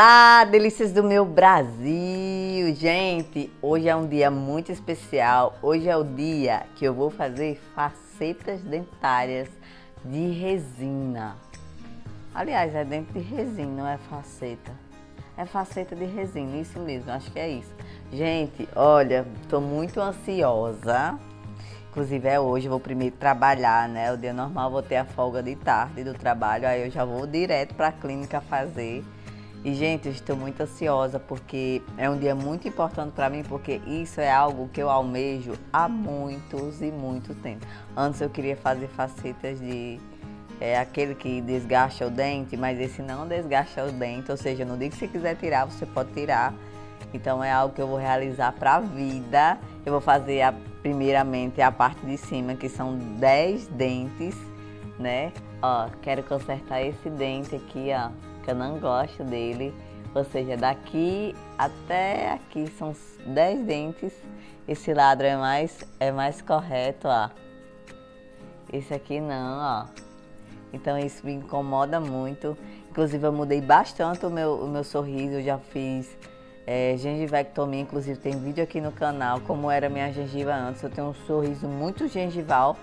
Olá, delícias do meu Brasil! Gente, hoje é um dia muito especial. Hoje é o dia que eu vou fazer facetas dentárias de resina. Aliás, é dente de resina, não é faceta. É faceta de resina, isso mesmo, acho que é isso. Gente, olha, tô muito ansiosa. Inclusive é hoje, vou primeiro trabalhar, né? O dia normal vou ter a folga de tarde do trabalho, aí eu já vou direto para a clínica fazer e, gente, eu estou muito ansiosa porque é um dia muito importante para mim, porque isso é algo que eu almejo há muitos e muito tempo. Antes eu queria fazer facetas de é, aquele que desgasta o dente, mas esse não desgasta o dente, ou seja, no dia que você quiser tirar, você pode tirar. Então é algo que eu vou realizar para a vida. Eu vou fazer a, primeiramente a parte de cima, que são 10 dentes, né? Ó, quero consertar esse dente aqui, ó que eu não gosto dele. Ou seja, daqui até aqui são 10 dentes. Esse lado é mais, é mais correto, ó. Esse aqui não, ó. Então isso me incomoda muito. Inclusive eu mudei bastante o meu, o meu sorriso. Eu já fiz é, gengivectomia, inclusive tem vídeo aqui no canal como era minha gengiva antes. Eu tenho um sorriso muito gengival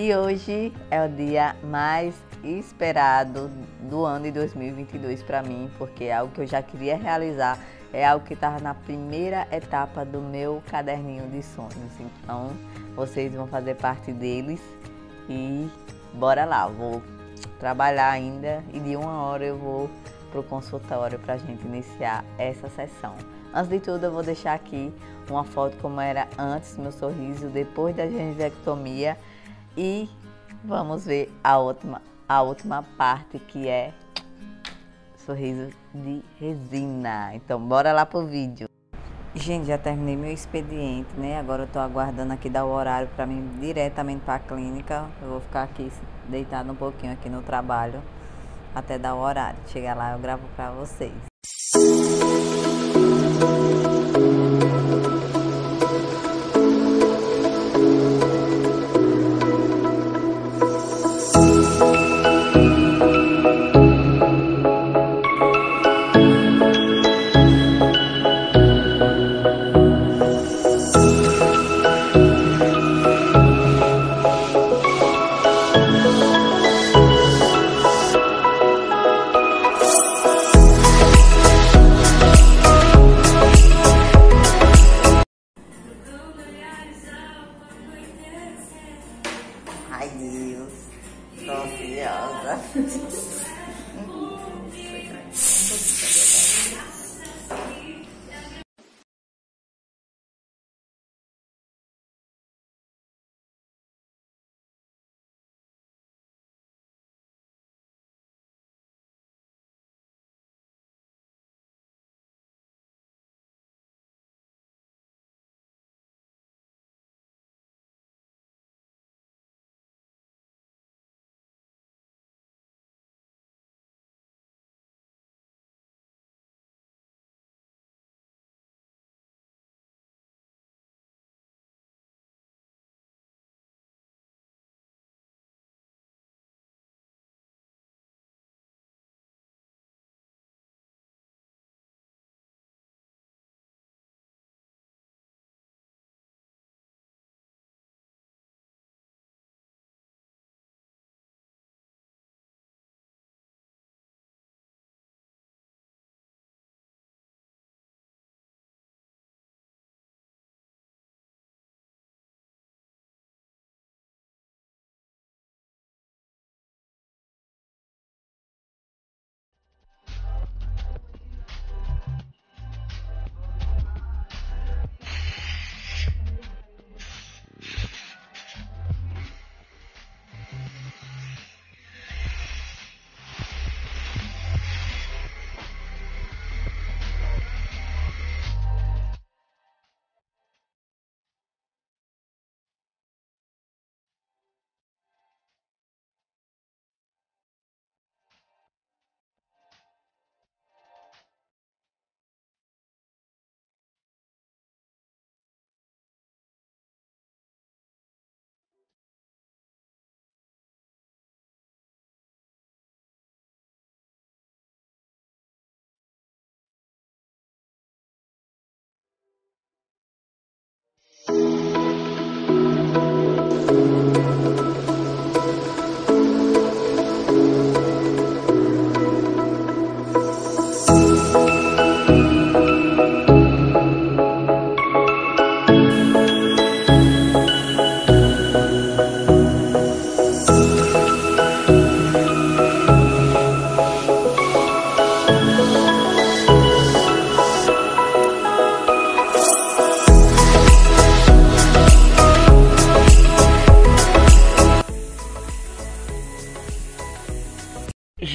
e hoje é o dia mais esperado do ano de 2022 para mim, porque é algo que eu já queria realizar, é algo que estava na primeira etapa do meu caderninho de sonhos. Então, vocês vão fazer parte deles e bora lá, vou trabalhar ainda e de uma hora eu vou para o consultório para a gente iniciar essa sessão. Antes de tudo, eu vou deixar aqui uma foto como era antes meu sorriso, depois da gengivectomia e vamos ver a última, a última parte que é sorriso de resina. Então, bora lá pro vídeo. Gente, já terminei meu expediente, né? Agora eu tô aguardando aqui dar o horário para mim diretamente para a clínica. Eu vou ficar aqui deitado um pouquinho aqui no trabalho até dar o horário. Chegar lá eu gravo para vocês. Ai, Deus. Tô ansiosa.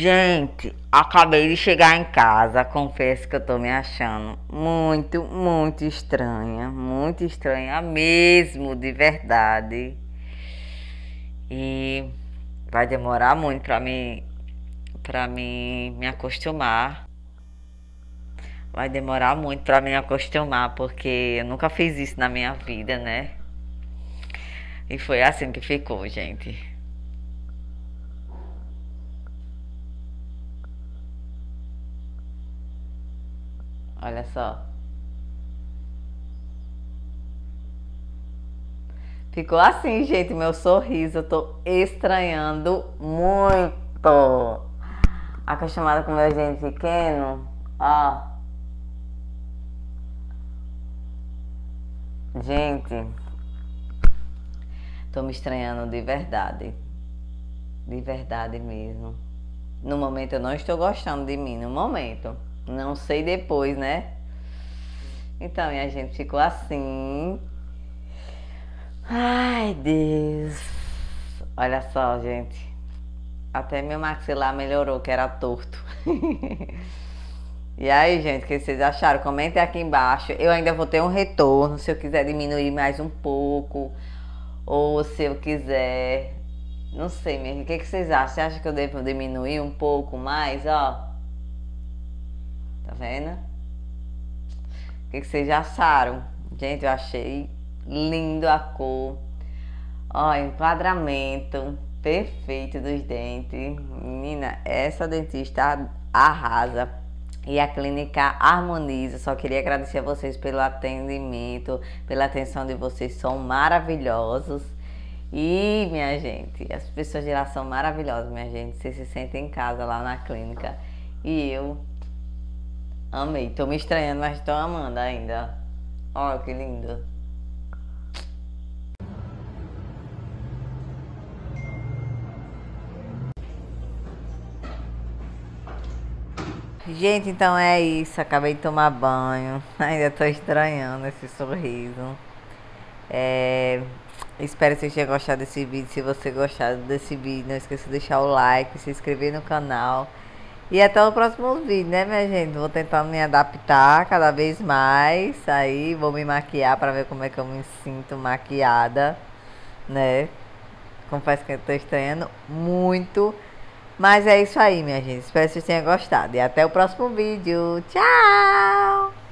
Gente, acabei de chegar em casa. Confesso que eu tô me achando muito, muito estranha. Muito estranha mesmo, de verdade. E vai demorar muito pra mim, pra mim me acostumar. Vai demorar muito pra me acostumar, porque eu nunca fiz isso na minha vida, né? E foi assim que ficou, gente. Olha só. Ficou assim, gente, meu sorriso. Eu tô estranhando muito. Acostumada com meu gente pequeno. Ó. Gente. Tô me estranhando de verdade. De verdade mesmo. No momento eu não estou gostando de mim, no momento. Não sei depois, né? Então, e a gente ficou assim. Ai, Deus. Olha só, gente. Até meu maxilar melhorou, que era torto. e aí, gente, o que vocês acharam? Comentem aqui embaixo. Eu ainda vou ter um retorno, se eu quiser diminuir mais um pouco. Ou se eu quiser... Não sei mesmo. O que, que vocês acham? Você acha que eu devo diminuir um pouco mais, ó? Tá vendo? O que, vocês já acharam? Gente, eu achei lindo a cor. Ó, enquadramento perfeito dos dentes. Menina, essa dentista arrasa. E a clínica harmoniza. Só queria agradecer a vocês pelo atendimento, pela atenção de vocês, são maravilhosos. E, minha gente, as pessoas de lá são maravilhosas, minha gente. Vocês se sentem em casa lá na clínica. E eu Amei. Tô me estranhando, mas tô amando ainda. Olha que lindo. Gente, então é isso. Acabei de tomar banho. Ainda tô estranhando esse sorriso. É... Espero que vocês tenham gostado desse vídeo. Se você gostar desse vídeo, não esqueça de deixar o like, se inscrever no canal. E até o próximo vídeo, né, minha gente? Vou tentar me adaptar cada vez mais. Aí vou me maquiar para ver como é que eu me sinto maquiada, né? Confesso que eu tô estranhando muito. Mas é isso aí, minha gente. Espero que vocês tenham gostado. E até o próximo vídeo. Tchau!